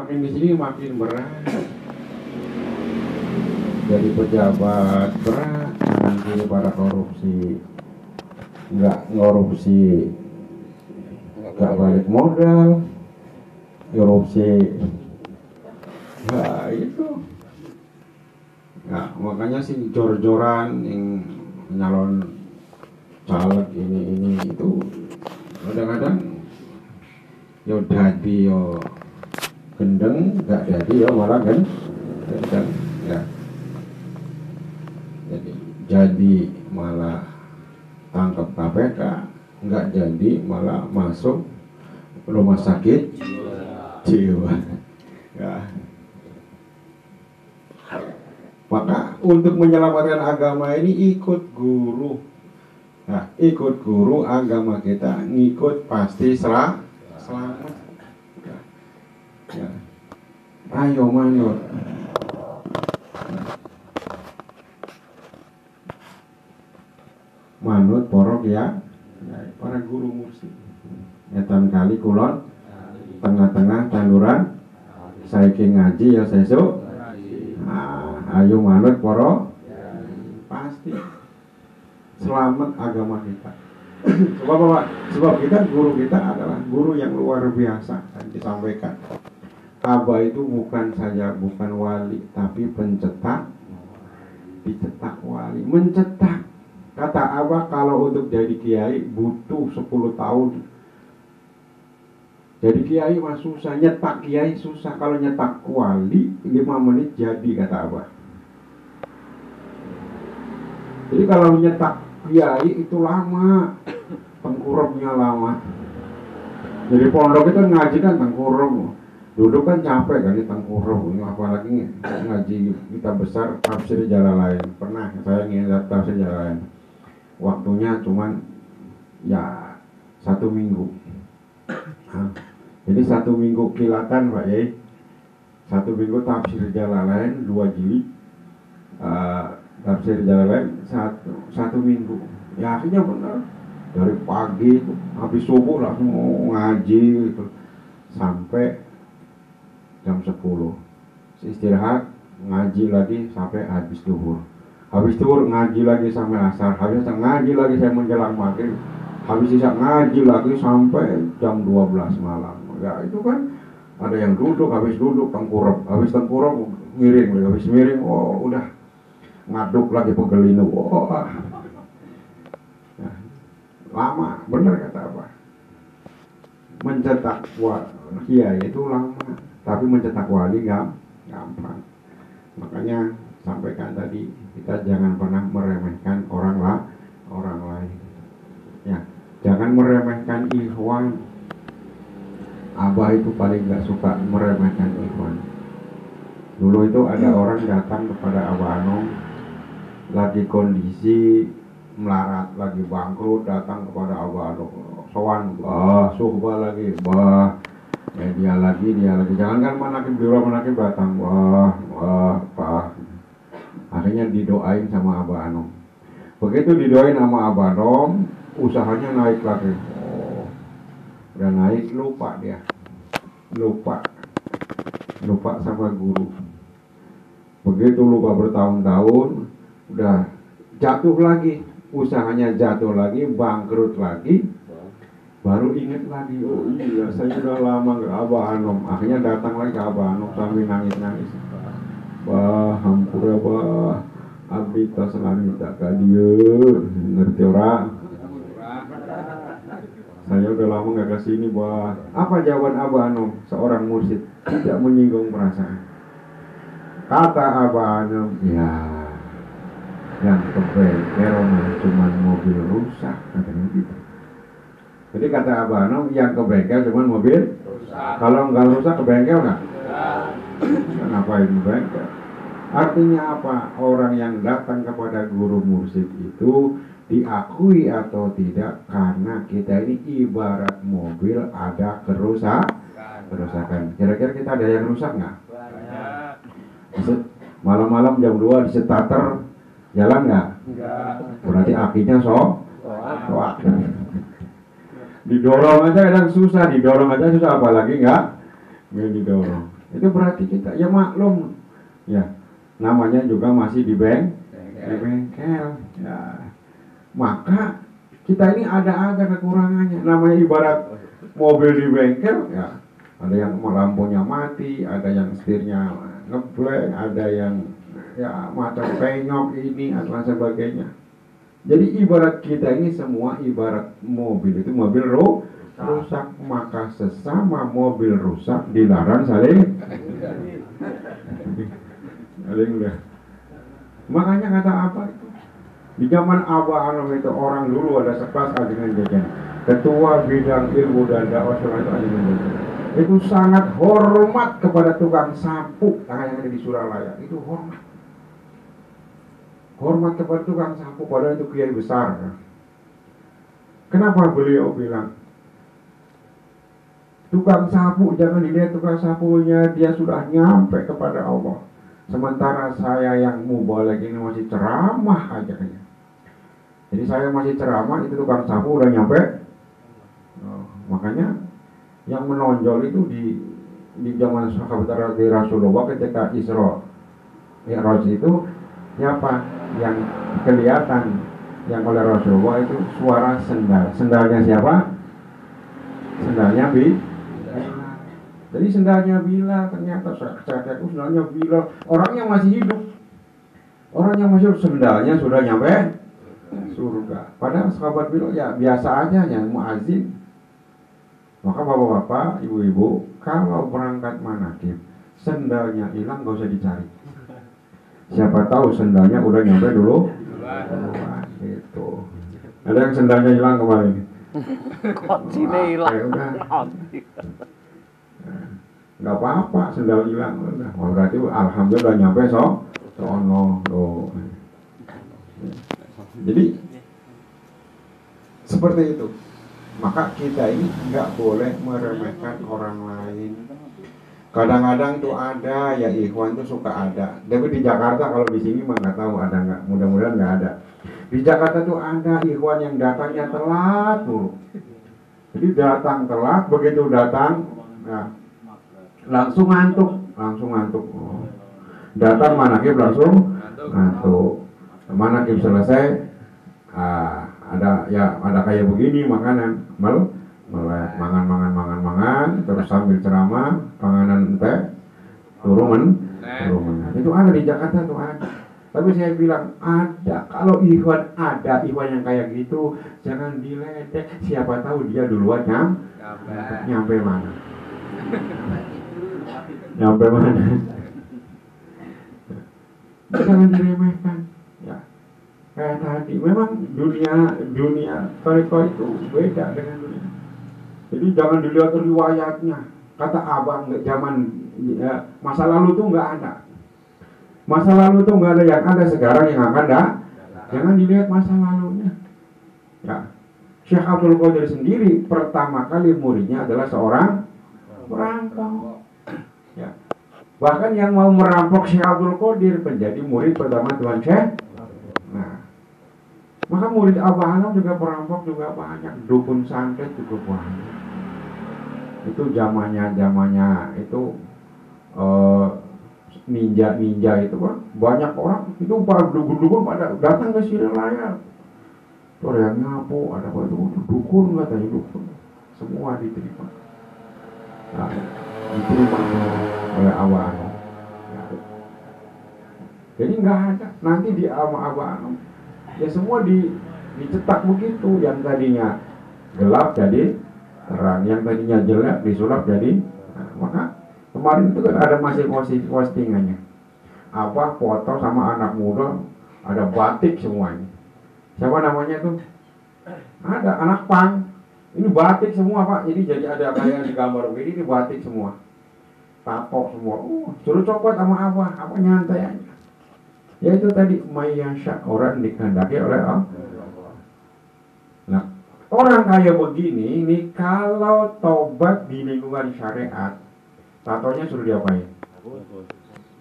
Makin di sini makin berat. Jadi pejabat berat, nanti para korupsi nggak korupsi nggak balik modal, korupsi Nah itu Nah makanya sih jor-joran yang nyalon caleg ini ini itu kadang-kadang yo dadi yo gendeng gak jadi yo malah kan gendeng ya jadi jadi malah tangkap KPK nggak jadi malah masuk rumah sakit jiwa ya maka untuk menyelamatkan agama ini ikut guru. Nah, ikut guru agama kita, ngikut pasti sel selamat. Ya. Ayo manut. Manut porok ya, para guru mursi. Etan kali kulon, tengah-tengah tanduran, saya ngaji ya saya Nah, ayo manut poro pasti selamat agama kita. sebab apa? Sebab kita guru kita adalah guru yang luar biasa dan disampaikan. Abah itu bukan saja bukan wali tapi pencetak dicetak wali. Mencetak. Kata Abah kalau untuk jadi kiai butuh 10 tahun. Jadi kiai mah susah, nyetak kiai susah. Kalau nyetak wali lima menit jadi kata Abah. Jadi kalau nyetak kiai itu lama, tengkurapnya lama. Jadi pondok itu ngaji kan tengkurap, duduk kan capek di tengkurap. Apalagi ngaji kita besar tafsir jalan lain. Pernah saya ngilat tafsir jalan lain. Waktunya cuman ya satu minggu. Jadi satu minggu kilatan Pak Yai Satu minggu tafsir lain dua jilid uh, Tafsir lain satu, satu minggu Ya akhirnya benar Dari pagi habis subuh langsung ngaji gitu Sampai jam 10 Istirahat ngaji lagi sampai habis duhur. Habis duhur ngaji lagi sampai asar. Habis ngaji lagi saya menjelang maghrib. Habis bisa ngaji lagi sampai jam 12 malam. Ya itu kan ada yang duduk habis duduk tengkurap. Habis tengkurap miring habis miring oh udah. Ngaduk lagi pegelinu oh ah. ya, lama bener kata apa? Mencetak kiai itu lama tapi mencetak wali gak gampang. Makanya sampaikan tadi kita jangan pernah meremehkan orang lah orang lain. Ya jangan meremehkan ikhwan. Abah itu paling gak suka meremehkan ikhwan. Dulu itu ada orang datang kepada Abah Anom lagi kondisi melarat, lagi bangkrut, datang kepada Abah Anom. Sowan, bah, suhbah lagi, bah, ya dia lagi, dia lagi. Jangan kan manakim biro manakim datang, bah, bah, bah. Akhirnya didoain sama Abah Anom. Begitu didoain sama Abah Anom, usahanya naik lagi. Udah naik lupa dia. Lupa. Lupa sama guru. Begitu lupa bertahun-tahun udah jatuh lagi. Usahanya jatuh lagi bangkrut lagi baru inget lagi oh iya saya sudah lama nggak abah anom. Akhirnya datang lagi ke abah anom sambil nangis nangis bah hampura bah abdi tas langit tak kadia ngerti orang saya udah lama nggak ke sini buat apa jawaban Abah Anom? Seorang mursid tidak menyinggung perasaan. Kata Abah Anom, ya yang kebengkel cuma mobil rusak katanya gitu. Jadi kata Abah Anom yang ke bengkel cuma mobil? Rusak. Kalau nggak rusak ke bengkel nggak? Kenapa ini bengkel? Artinya apa? Orang yang datang kepada guru mursid itu diakui atau tidak karena kita ini ibarat mobil ada kerusak kerusakan. Kira-kira kita ada yang rusak nggak? Malam-malam jam 2 di starter jalan nggak? Berarti apinya so soak didorong aja kadang susah. Didorong aja susah. Apalagi nggak? Nggak didorong. Itu berarti kita ya maklum. Ya namanya juga masih di bank di bengkel. ya. Maka kita ini ada aja kekurangannya. Namanya ibarat mobil di bengkel ya. Ada yang lampunya mati ada yang setirnya ngeblank ada yang ya mata penyok ini dan sebagainya jadi ibarat kita ini semua ibarat mobil. Itu mobil ro rusak. maka sesama mobil rusak dilarang saling saling udah makanya kata apa itu? Di zaman Abah Anam itu orang dulu ada sekelas dengan jajan. Ketua bidang ilmu dan dakwah itu dengan jajan. Itu sangat hormat kepada tukang sapu. Yang ada di Suralaya. Itu hormat hormat kepada tukang sapu padahal itu kiai besar. Kenapa beliau bilang tukang sapu jangan dilihat tukang sapunya dia sudah nyampe kepada Allah. Sementara saya yang mubalek ini masih ceramah aja. Jadi saya masih ceramah itu tukang sapu udah nyampe. Oh, makanya yang menonjol itu di di zaman sahabat Rasulullah ketika Isra Mi'raj itu siapa? Yang kelihatan yang oleh Rasulullah itu suara sendal. Sendalnya siapa? Sendalnya Bi. Jadi sendalnya Bila ternyata saya itu sendalnya Bila. Orangnya masih hidup. Orang yang masih hidup sendalnya sudah nyampe surga. Padahal sahabat Bila ya biasa aja yang muazin. Maka bapak-bapak, ibu-ibu, kalau berangkat manakib, sendalnya hilang gak usah dicari Siapa tahu sendalnya udah nyampe dulu. Itu. Ada yang sendalnya hilang kemarin. Kuncinya hilang. Ya udah. Enggak apa-apa sendal hilang. Wah, berarti alhamdulillah nyampe so. Sono tuh. Jadi seperti itu. Maka kita ini nggak boleh meremehkan orang lain Kadang-kadang tuh ada ya ikhwan tuh suka ada. Tapi di Jakarta kalau di sini mah nggak tahu ada nggak. Mudah-mudahan nggak ada. Di Jakarta tuh ada ikhwan yang datangnya telat tuh. Jadi datang telat, begitu datang, ya, langsung ngantuk, langsung ngantuk. Oh. Datang manakib langsung ngantuk. Manakib selesai, ah, ada ya ada kayak begini makanan, mal melek mangan mangan mangan mangan terus sambil ceramah panganan teh turun turun itu ada di Jakarta tuh ada. Tapi saya bilang ada. Kalau Iwan ada Iwan yang kayak gitu jangan diledek. Siapa tahu dia duluan nyam nyampe mana. Nyampe mana. Jangan diremehkan. Ya. Kayak tadi memang dunia dunia toriko itu beda dengan dunia jadi jangan dilihat riwayatnya. Kata abang nggak zaman ya, masa lalu tuh nggak ada. Masa lalu tuh nggak ada yang ada sekarang yang akan ada. Jangan dilihat masa lalunya. Ya. Syekh Abdul Qadir sendiri pertama kali muridnya adalah seorang perampok. Ya. Bahkan yang mau merampok Syekh Abdul Qadir menjadi murid pertama Tuan Syekh. Nah, maka murid Abah Hanam juga perampok juga banyak, dukun santet juga banyak. Itu zamannya zamannya itu uh, ninja ninja itu kan banyak orang itu para dukun-dukun pada datang ke sini layar tuh yang ngapu ada apa itu dukun katanya dukun. Semua diterima. Nah, diterima oleh awal nah, jadi nggak ada. Nanti di ama awal ya semua di dicetak begitu. Yang tadinya gelap jadi terang. Yang tadinya jelek disulap jadi nah, maka kemarin itu kan ada masih postingannya apa foto sama anak muda ada batik semuanya. Siapa namanya tuh? Ada anak pang. Ini batik semua pak. Jadi jadi ada kayak di gambar begini ini batik semua. Tato semua. Uh, suruh copot sama apa? Apa nyantai aja ya itu tadi mayasya orang dikehendaki oleh Allah nah Orang kaya begini, ini kalau tobat di lingkungan syariat, tatonya suruh diapain?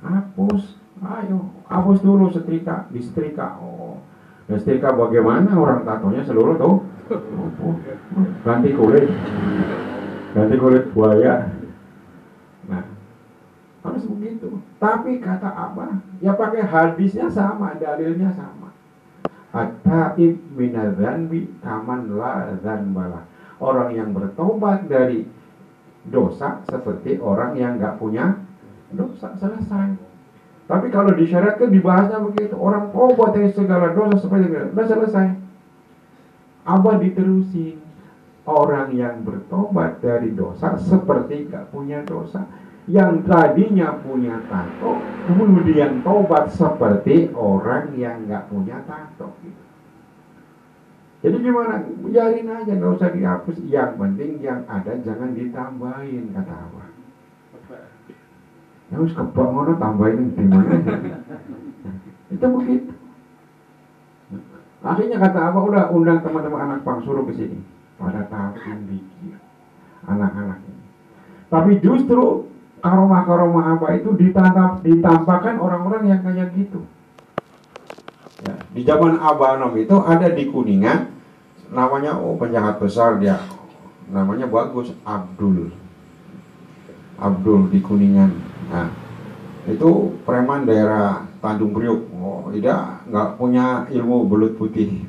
Hapus. Ayo, hapus dulu setrika, di setrika. Oh, setrika bagaimana orang tatonya seluruh tuh? Ganti kulit, ganti kulit buaya. Nah, begitu. Tapi kata Abah, ya pakai hadisnya sama, dalilnya sama. At-taib minadzanbi kaman la dzanbalah. Orang yang bertobat dari dosa seperti orang yang nggak punya dosa selesai. Tapi kalau disyaratkan dibahasnya begitu, orang tobat dari segala dosa seperti itu, udah selesai. Abah diterusin orang yang bertobat dari dosa seperti gak punya dosa yang tadinya punya tato kemudian tobat seperti orang yang gak punya tato gitu. jadi gimana? Biarin aja nggak usah dihapus. Yang penting yang ada jangan ditambahin kata Allah ya harus kebangun tambahin gimana itu begitu. Akhirnya kata apa udah undang teman-teman anak pang suruh ke sini. Pada tahun dikir anak-anak ini. Tapi justru karomah-karomah apa itu ditantap, ditampakkan orang-orang yang kayak gitu. Ya, di zaman Abah Anom itu ada di Kuningan namanya oh penjahat besar dia. Namanya bagus Abdul. Abdul di Kuningan. Nah itu preman daerah Tanjung Priuk. Oh tidak nggak punya ilmu belut putih.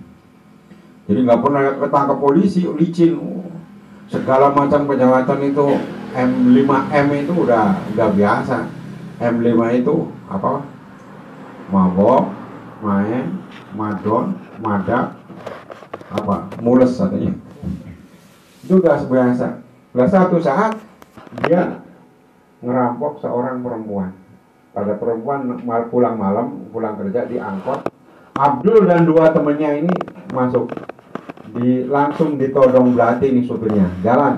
Jadi nggak pernah ketangkap polisi, licin. Segala macam kejahatan itu M5M itu udah udah biasa. M5 itu apa? Mabok, main, madon, madak, apa? Mules katanya. Itu udah biasa. Nah satu saat dia ngerampok seorang perempuan. Pada perempuan mal pulang malam, pulang kerja diangkut. Abdul dan dua temannya ini masuk di langsung ditodong belati nih supirnya jalan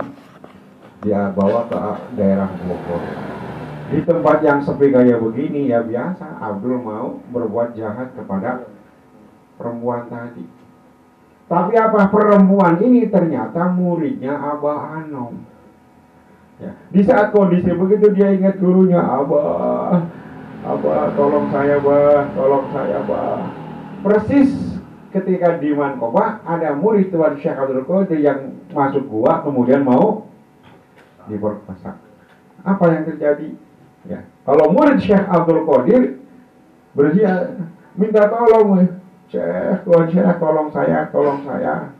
dia bawa ke daerah Bogor. Di tempat yang sepi kayak begini ya biasa Abdul mau berbuat jahat kepada perempuan tadi. Tapi apa perempuan ini ternyata muridnya Abah Anom? Ya. di saat kondisi begitu dia ingat gurunya Abah Abah tolong saya bah tolong saya bah persis ketika di Mankoba ada murid Tuan Syekh Abdul Qadir yang masuk gua kemudian mau diperkosa. Apa yang terjadi? Ya, kalau murid Syekh Abdul Qadir berjia minta tolong, Syekh, Tuan Syekh tolong saya, tolong saya.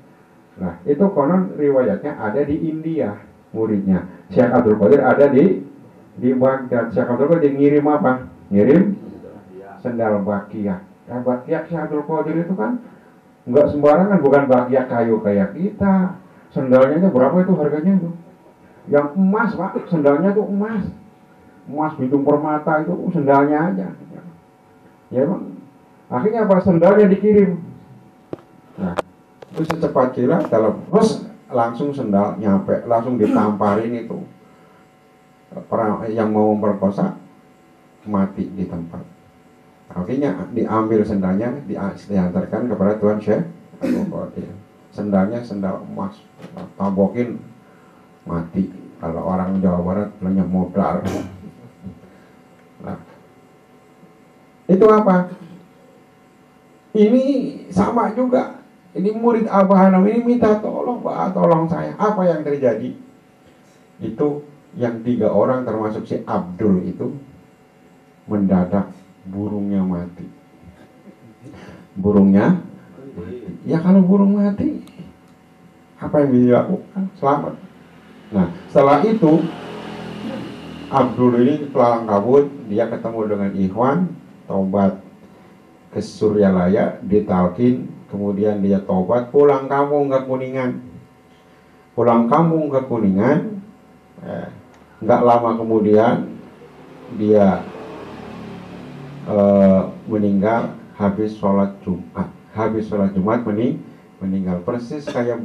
Nah, itu konon riwayatnya ada di India muridnya. Syekh Abdul Qadir ada di di Baghdad. Syekh Abdul Qadir ngirim apa? Ngirim sendal bakiyah. Nah, bakiyah Syekh Abdul Qadir itu kan nggak sembarangan bukan bahagia kayu kayak kita sendalnya itu berapa itu harganya itu yang emas pak sendalnya itu emas. Emas bidung permata itu sendalnya aja. Ya emang akhirnya apa? Sendalnya dikirim. Nah itu secepat kilat dalam terus langsung sendal nyampe langsung ditamparin itu. Yang mau memperkosa mati di tempat. Akhirnya diambil sendalnya, diantarkan kepada Tuan Syekh Sendalnya sendal emas, tabokin mati. Kalau orang Jawa Barat bilangnya modal. Nah, itu apa? Ini sama juga. Ini murid Abah Hanam ini minta tolong Pak, tolong saya. Apa yang terjadi? Itu yang tiga orang termasuk si Abdul itu mendadak burungnya mati. Burungnya Ya kalau burung mati, apa yang bisa dilakukan? Selamat. Nah, setelah itu Abdul ini pelalang kabut, dia ketemu dengan Ikhwan, tobat ke Suryalaya, ditalkin, kemudian dia tobat, pulang kampung ke Kuningan. Pulang kampung ke Kuningan, eh, lama kemudian dia uh, meninggal habis sholat Jumat habis sholat Jumat mening meninggal persis kayak